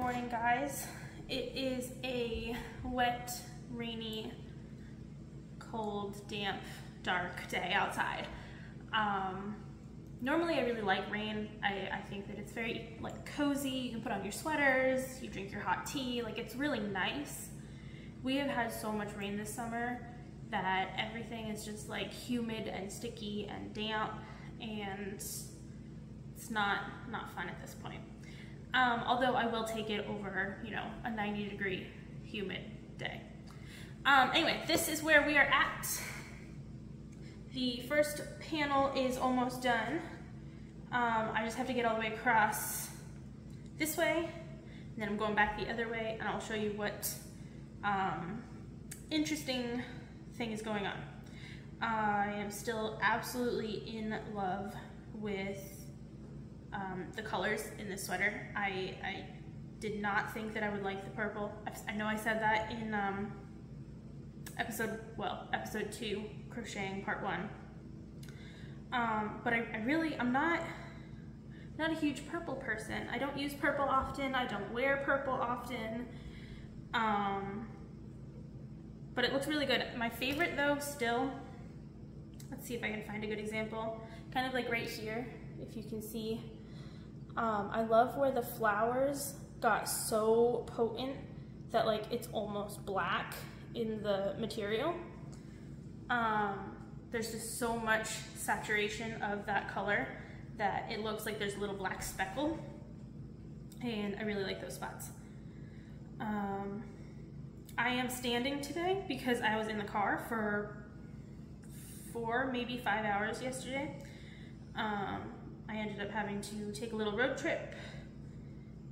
Morning, guys. It is a wet, rainy, cold, damp, dark day outside. Um, normally, I really like rain. I, I think that it's very like cozy. You can put on your sweaters, you drink your hot tea. Like it's really nice. We have had so much rain this summer that everything is just like humid and sticky and damp, and it's not not fun at this point. Um, although I will take it over, you know, a 90 degree humid day. Um, anyway, this is where we are at. The first panel is almost done. Um, I just have to get all the way across this way, and then I'm going back the other way, and I'll show you what um, interesting thing is going on. I am still absolutely in love with um, the colors in this sweater. I, I did not think that I would like the purple. I, know I said that in um, episode, well, episode two, crocheting part one. Um, but I, I, really, I'm not, not a huge purple person. I don't use purple often. I don't wear purple often. Um, but it looks really good. My favorite though, still, let's see if I can find a good example. Kind of like right here, if you can see um, I love where the flowers got so potent that like it's almost black in the material. Um, there's just so much saturation of that color that it looks like there's a little black speckle and I really like those spots. Um, I am standing today because I was in the car for four, maybe five hours yesterday. Um, I ended up having to take a little road trip.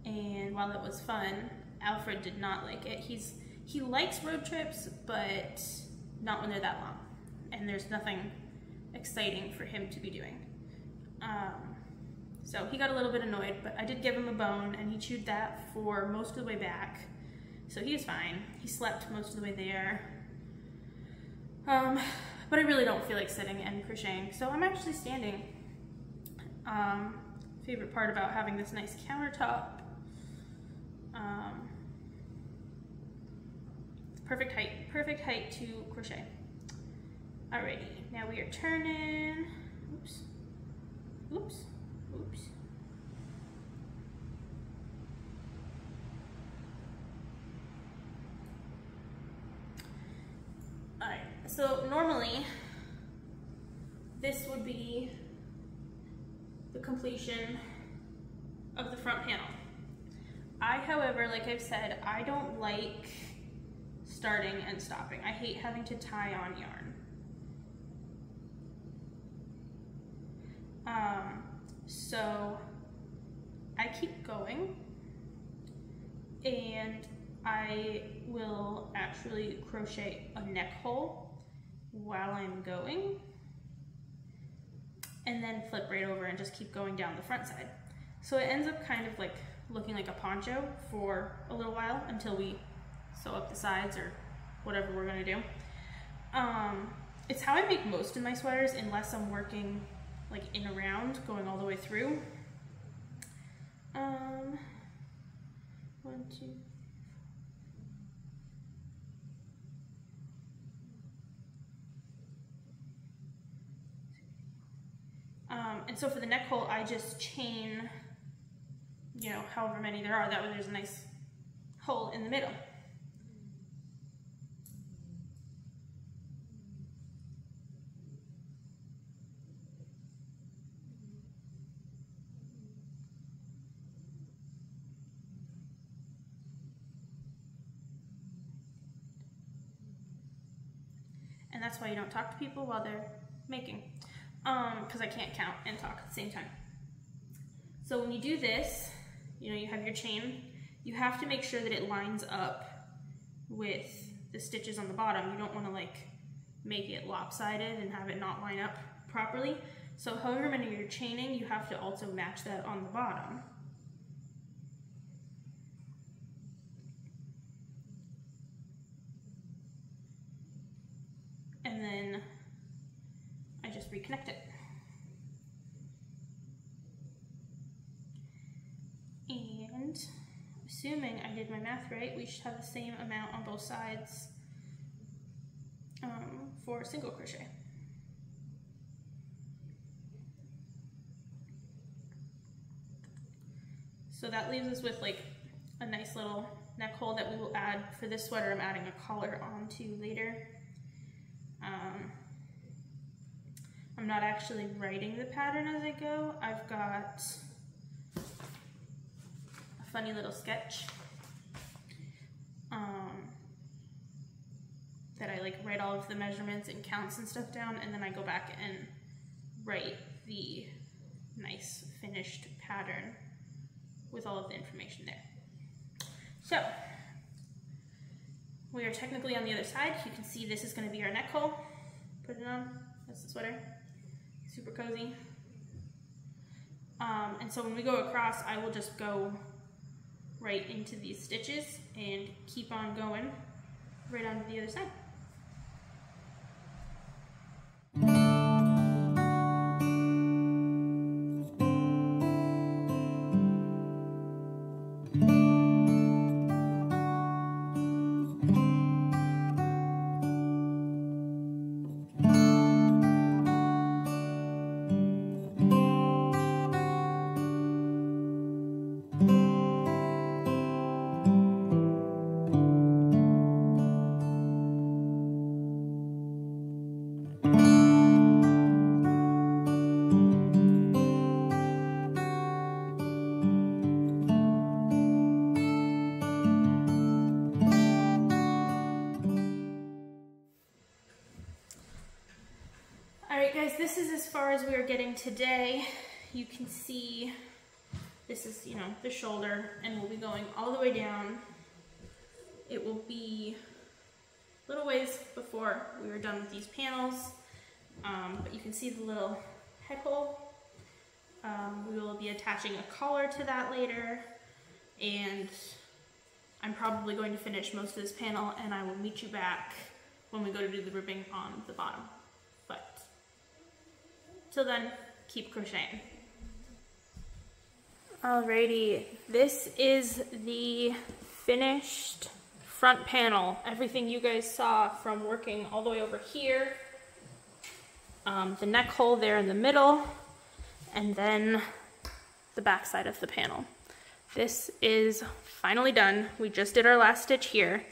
And while it was fun, Alfred did not like it. He's he likes road trips, but not when they're that long. And there's nothing exciting for him to be doing. Um, so he got a little bit annoyed, but I did give him a bone and he chewed that for most of the way back. So he fine. He slept most of the way there. Um, but I really don't feel like sitting and crocheting, so I'm actually standing um, favorite part about having this nice countertop. Um, perfect height, perfect height to crochet. Alrighty, now we are turning, oops, oops, oops. Alright, so normally this would be the completion of the front panel. I, however, like I've said, I don't like starting and stopping. I hate having to tie on yarn. Um, so I keep going and I will actually crochet a neck hole while I'm going and then flip right over and just keep going down the front side. So it ends up kind of like looking like a poncho for a little while until we sew up the sides or whatever we're gonna do. Um, it's how I make most of my sweaters unless I'm working like in a round, going all the way through. Um, one, two, Um, and so for the neck hole, I just chain, you know, however many there are. That way there's a nice hole in the middle. And that's why you don't talk to people while they're making because um, I can't count and talk at the same time. So when you do this, you know, you have your chain, you have to make sure that it lines up with the stitches on the bottom. You don't want to like make it lopsided and have it not line up properly. So however many you're chaining, you have to also match that on the bottom. And then I just reconnect it. And assuming I did my math right, we should have the same amount on both sides um, for single crochet. So that leaves us with like a nice little neck hole that we will add for this sweater. I'm adding a collar onto later. Um, I'm not actually writing the pattern as I go. I've got a funny little sketch um, that I like write all of the measurements and counts and stuff down and then I go back and write the nice finished pattern with all of the information there. So, we are technically on the other side. You can see this is gonna be our neck hole. Put it on, that's the sweater. Super cozy. Um, and so when we go across, I will just go right into these stitches and keep on going right onto the other side. Getting today, you can see this is, you know, the shoulder and we'll be going all the way down. It will be a little ways before we were done with these panels, um, but you can see the little head hole. Um, we will be attaching a collar to that later, and I'm probably going to finish most of this panel and I will meet you back when we go to do the ribbing on the bottom. Till then, keep crocheting. Alrighty, this is the finished front panel. Everything you guys saw from working all the way over here. Um, the neck hole there in the middle, and then the back side of the panel. This is finally done. We just did our last stitch here,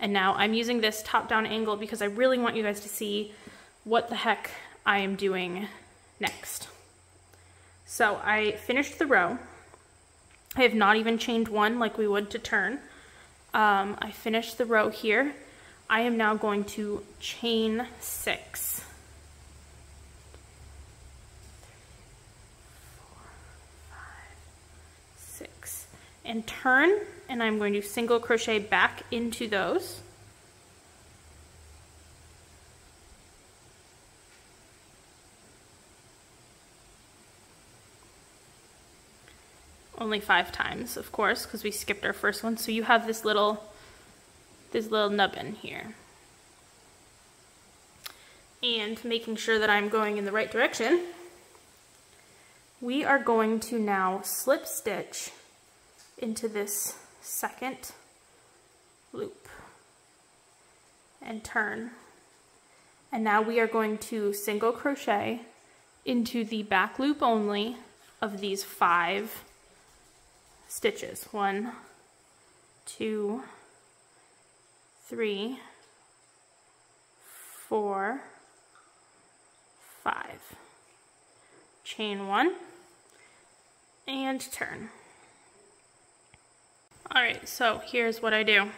and now I'm using this top-down angle because I really want you guys to see what the heck I am doing next. So I finished the row. I have not even chained one like we would to turn. Um, I finished the row here. I am now going to chain six. Six. And turn, and I'm going to single crochet back into those. Only five times, of course, because we skipped our first one. So you have this little, this little nubbin here. And making sure that I'm going in the right direction, we are going to now slip stitch into this second loop and turn. And now we are going to single crochet into the back loop only of these five stitches. One, two, three, four, five. Chain one and turn. All right, so here's what I do.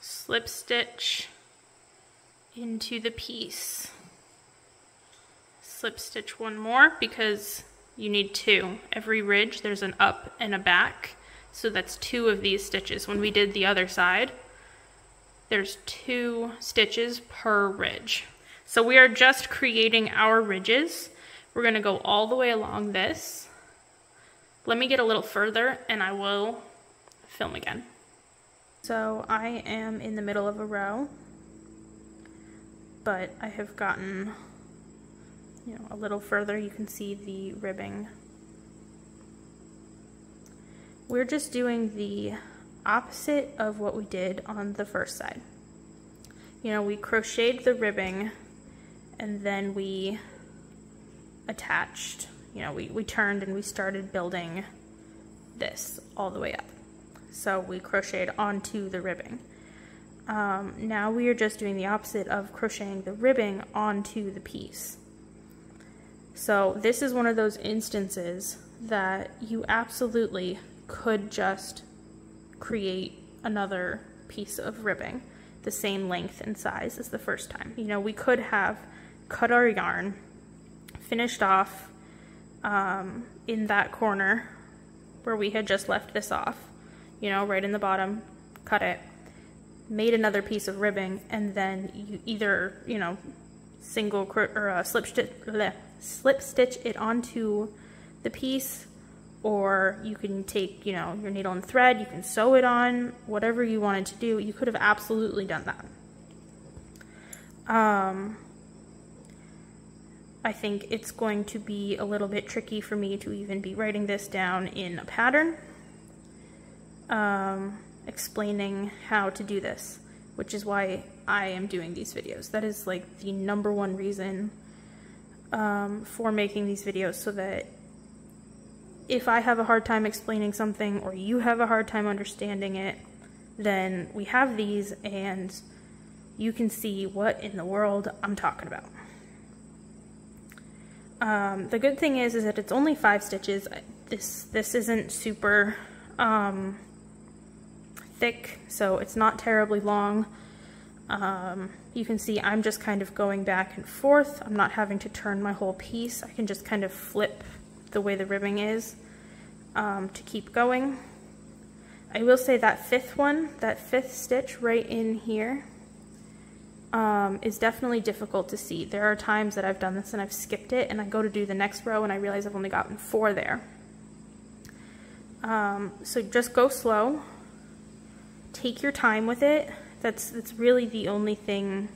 Slip stitch into the piece. Slip stitch one more because you need two. Every ridge, there's an up and a back. So that's two of these stitches. When we did the other side, there's two stitches per ridge. So we are just creating our ridges. We're gonna go all the way along this. Let me get a little further and I will film again. So I am in the middle of a row, but I have gotten you know, a little further, you can see the ribbing. we're just doing the opposite of what we did on the first side. You know, we crocheted the ribbing and then we attached, you know, we, we turned and we started building this all the way up. So we crocheted onto the ribbing. Um, now we are just doing the opposite of crocheting the ribbing onto the piece. So this is one of those instances that you absolutely could just create another piece of ribbing the same length and size as the first time. You know, we could have cut our yarn, finished off um, in that corner where we had just left this off, you know, right in the bottom, cut it, made another piece of ribbing, and then you either, you know, single or uh, slip, stitch, bleh, slip stitch it onto the piece or you can take, you know, your needle and thread, you can sew it on, whatever you wanted to do, you could have absolutely done that. Um, I think it's going to be a little bit tricky for me to even be writing this down in a pattern, um, explaining how to do this, which is why I am doing these videos. That is like the number one reason um, for making these videos so that if I have a hard time explaining something or you have a hard time understanding it, then we have these and you can see what in the world I'm talking about. Um, the good thing is, is that it's only five stitches. This, this isn't super um, thick, so it's not terribly long. Um, you can see I'm just kind of going back and forth. I'm not having to turn my whole piece. I can just kind of flip the way the ribbing is um, to keep going. I will say that fifth one, that fifth stitch right in here, um, is definitely difficult to see. There are times that I've done this and I've skipped it and I go to do the next row and I realize I've only gotten four there. Um, so just go slow. Take your time with it. That's, that's really the only thing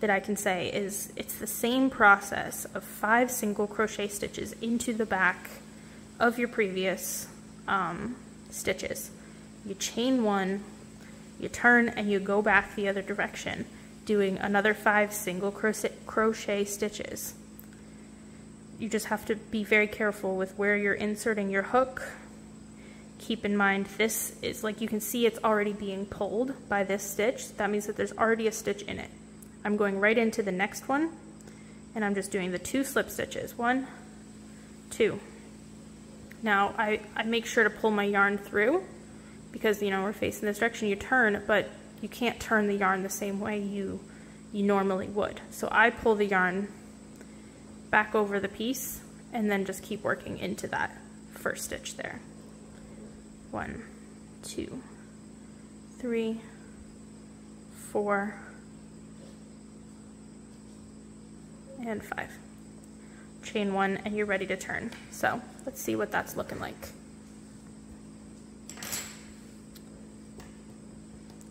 that I can say is it's the same process of five single crochet stitches into the back of your previous um, stitches. You chain one, you turn and you go back the other direction, doing another five single crochet, crochet stitches. You just have to be very careful with where you're inserting your hook. Keep in mind this is like you can see it's already being pulled by this stitch. That means that there's already a stitch in it. I'm going right into the next one and I'm just doing the two slip stitches. One, two. Now I, I make sure to pull my yarn through because you know we're facing this direction. You turn, but you can't turn the yarn the same way you you normally would. So I pull the yarn back over the piece and then just keep working into that first stitch there. One, two, three, four, and five. Chain one and you're ready to turn. So let's see what that's looking like.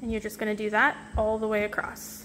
And you're just gonna do that all the way across.